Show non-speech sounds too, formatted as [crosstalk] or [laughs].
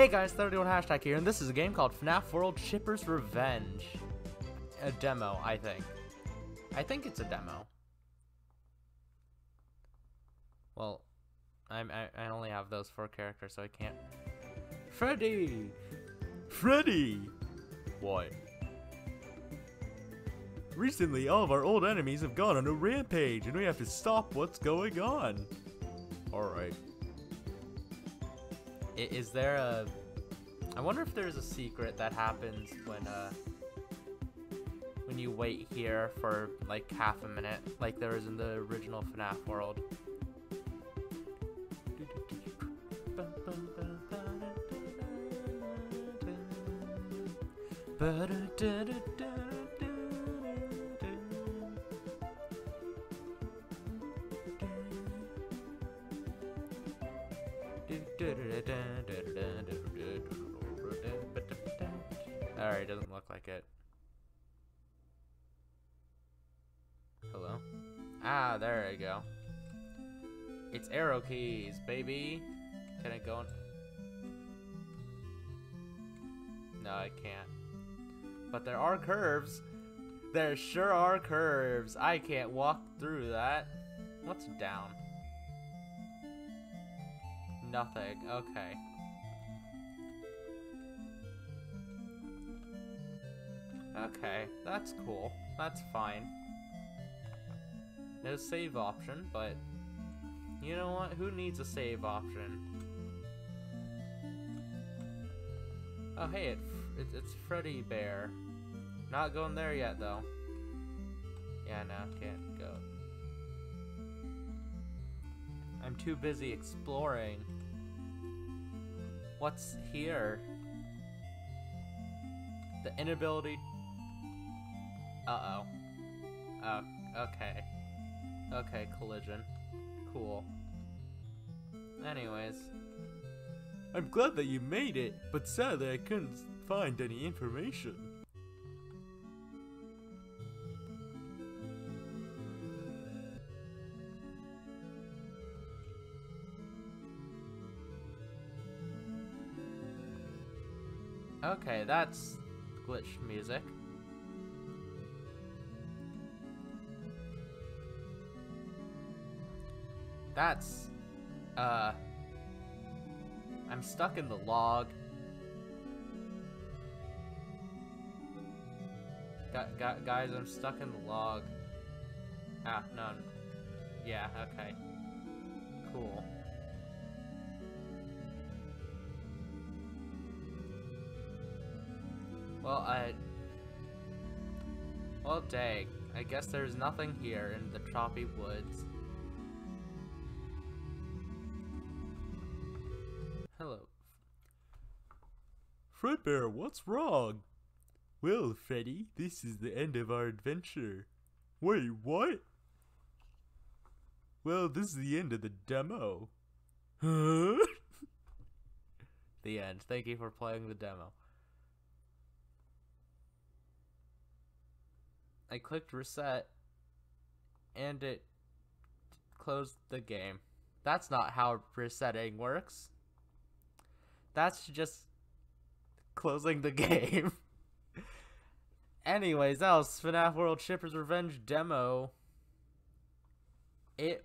Hey guys, 31 hashtag here, and this is a game called FNAF World Chipper's Revenge. A demo, I think. I think it's a demo. Well, I'm, I, I only have those four characters, so I can't. Freddy! Freddy! What? Recently, all of our old enemies have gone on a rampage, and we have to stop what's going on. Alright. Is there a... I wonder if there's a secret that happens when, uh... When you wait here for, like, half a minute, like there is in the original FNAF world. [laughs] Alright, doesn't look like it. Hello? Ah, there I go. It's arrow keys, baby. Can I go? No, I can't. But there are curves. There sure are curves. I can't walk through that. What's down? Nothing. Okay. Okay, that's cool. That's fine. No save option, but you know what? Who needs a save option? Oh, hey, it, it, it's Freddy Bear. Not going there yet, though. Yeah, no, can't go. I'm too busy exploring. What's here? The inability... Uh-oh. Oh, okay. Okay, collision. Cool. Anyways. I'm glad that you made it, but sadly I couldn't find any information. Okay, that's glitch music. That's, uh, I'm stuck in the log. Gu gu guys, I'm stuck in the log. Ah, no. Yeah, okay. Cool. Well, I... Well, dang. I guess there's nothing here in the choppy woods. Hello. Fredbear, what's wrong? Well, Freddy, this is the end of our adventure. Wait, what? Well, this is the end of the demo. Huh? [laughs] the end. Thank you for playing the demo. I clicked reset and it closed the game. That's not how resetting works. That's just closing the [laughs] game. Anyways, that was FNAF World Chipper's Revenge demo. It